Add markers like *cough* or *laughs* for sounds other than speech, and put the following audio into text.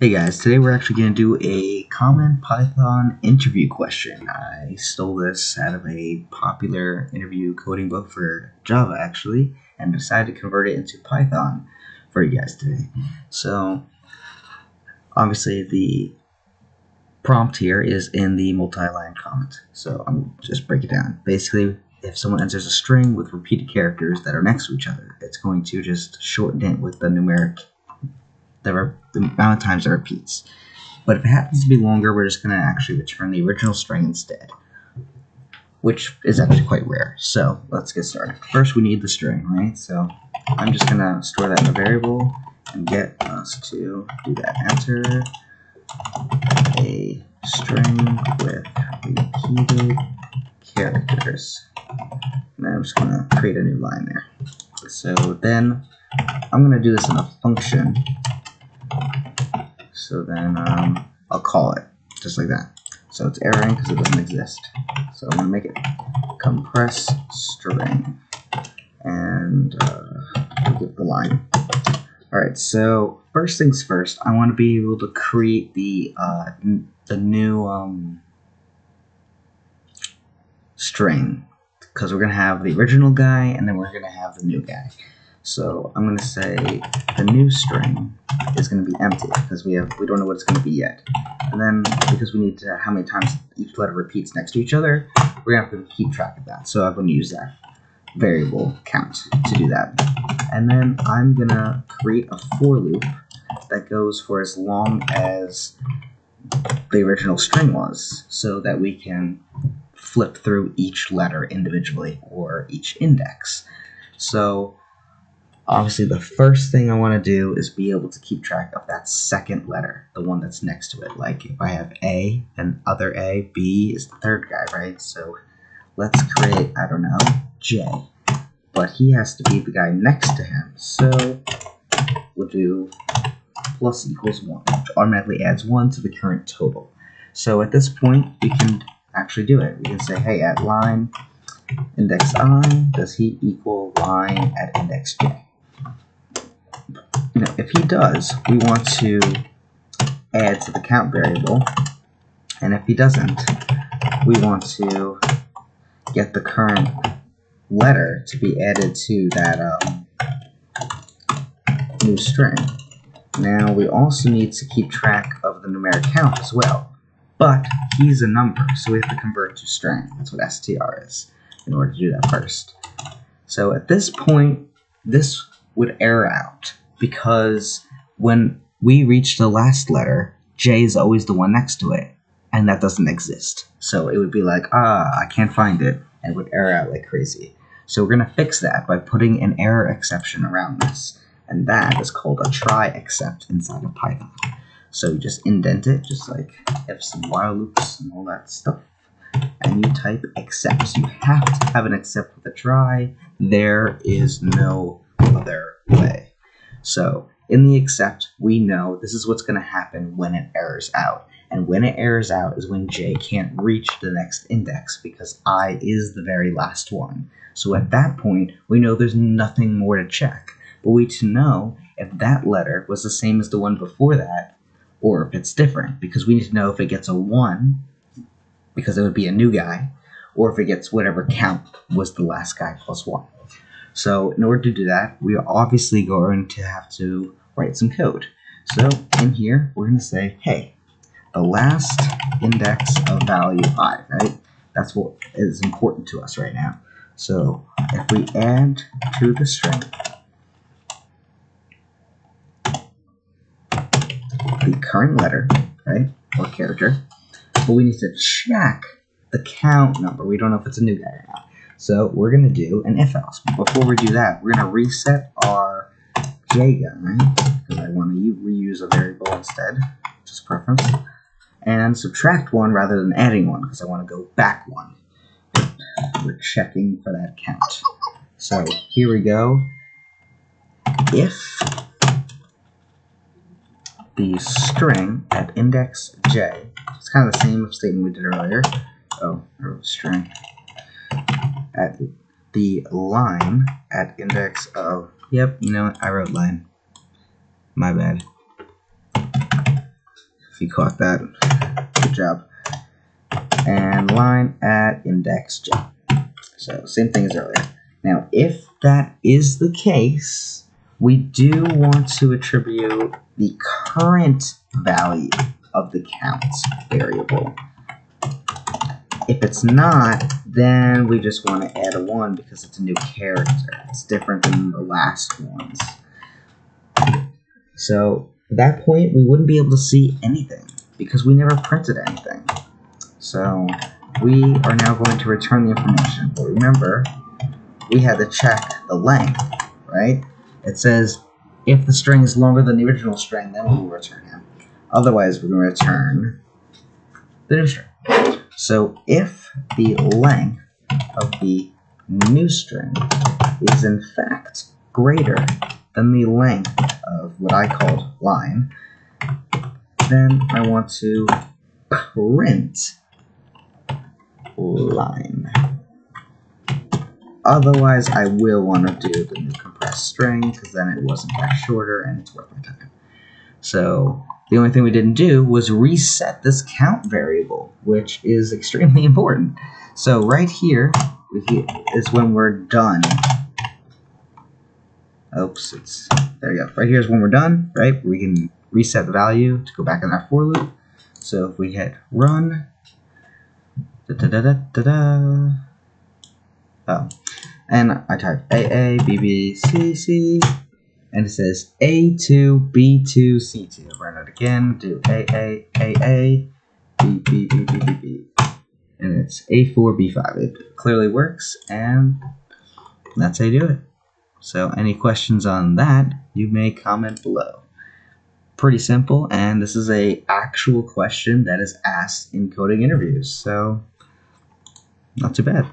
Hey guys, today we're actually going to do a common Python interview question. I stole this out of a popular interview coding book for Java actually, and decided to convert it into Python for you guys today. So, obviously the prompt here is in the multi-line comment. So I'm just break it down. Basically, if someone enters a string with repeated characters that are next to each other, it's going to just shorten it with the numeric the, the amount of times it repeats. But if it happens to be longer, we're just going to actually return the original string instead, which is actually quite rare. So let's get started. First, we need the string, right? So I'm just going to store that in a variable and get us to do that. Enter a string with repeated characters. And I'm just going to create a new line there. So then I'm going to do this in a function so then um, I'll call it just like that. So it's erroring because it doesn't exist. So I'm going to make it compress string and uh, give the line. Alright, so first things first, I want to be able to create the uh, the new um, string because we're going to have the original guy and then we're going to have the new guy. So I'm going to say the new string is going to be empty because we have we don't know what it's going to be yet. And then because we need to how many times each letter repeats next to each other, we're going to have to keep track of that. So I'm going to use that variable count to do that. And then I'm going to create a for loop that goes for as long as the original string was so that we can flip through each letter individually or each index. So Obviously, the first thing I want to do is be able to keep track of that second letter, the one that's next to it. Like if I have A, and other A, B is the third guy, right? So let's create, I don't know, J. But he has to be the guy next to him. So we'll do plus equals 1, which automatically adds 1 to the current total. So at this point, we can actually do it. We can say, hey, at line index i, does he equal line at index j? You know, if he does, we want to add to the count variable, and if he doesn't, we want to get the current letter to be added to that um, new string. Now we also need to keep track of the numeric count as well, but he's a number, so we have to convert to string. That's what str is in order to do that first. So at this point, this would error out because when we reach the last letter, J is always the one next to it, and that doesn't exist. So it would be like, ah, I can't find it, and it would error out like crazy. So we're going to fix that by putting an error exception around this, and that is called a try except inside of Python. So you just indent it, just like ifs and while loops and all that stuff, and you type except. You have to have an except with a try. There is no other way. So in the except, we know this is what's going to happen when it errors out. And when it errors out is when j can't reach the next index because i is the very last one. So at that point, we know there's nothing more to check. But we need to know if that letter was the same as the one before that, or if it's different, because we need to know if it gets a 1, because it would be a new guy, or if it gets whatever count was the last guy plus 1. So in order to do that, we are obviously going to have to write some code. So in here, we're going to say, hey, the last index of value i, right? That's what is important to us right now. So if we add to the string the current letter, right, or character, but we need to check the count number. We don't know if it's a new guy or not. So we're going to do an if else. Before we do that, we're going to reset our J guy, because I want to reuse a variable instead, just preference, and subtract one rather than adding one, because I want to go back one. We're checking for that count. So here we go. If the string at index j, it's kind of the same statement we did earlier. Oh, string at the line at index of, yep, you know, I wrote line. My bad. If you caught that, good job. And line at index j. So same thing as earlier. Now, if that is the case, we do want to attribute the current value of the count variable. If it's not, then we just want to add a 1 because it's a new character. It's different than the last ones. So at that point, we wouldn't be able to see anything because we never printed anything. So we are now going to return the information. But remember, we had to check the length, right? It says if the string is longer than the original string, then we will return him. Otherwise, we're going to return the new string. So if the length of the new string is in fact greater than the length of what I called line, then I want to print line. Otherwise, I will want to do the new compressed string because then it wasn't that shorter and it's worth my time. So the only thing we didn't do was reset this count variable, which is extremely *laughs* important. So right here is when we're done. Oops, it's there you go. Right here is when we're done, right? We can reset the value to go back in our for loop. So if we hit run, da da da da da da. Oh, and I type A A B B C C, and it says A2 B2 C2. Run it again. Do A A A A B B B B B B, and it's A4 B5. It clearly works, and that's how you do it. So any questions on that, you may comment below. Pretty simple, and this is a actual question that is asked in coding interviews, so not too bad.